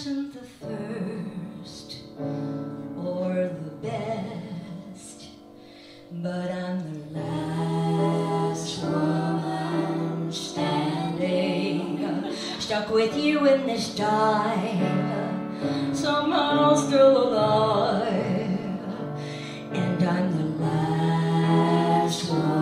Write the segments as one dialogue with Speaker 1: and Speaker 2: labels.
Speaker 1: wasn't the first or the best, but I'm the last woman standing, stuck with you in this time, somehow still alive, and I'm the last one.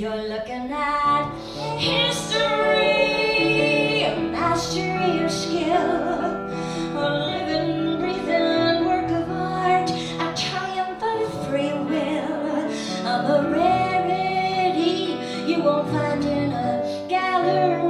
Speaker 1: You're looking at history, a mastery of skill, a living, breathing work of art, a triumph of free will. I'm a rarity you won't find in a gallery.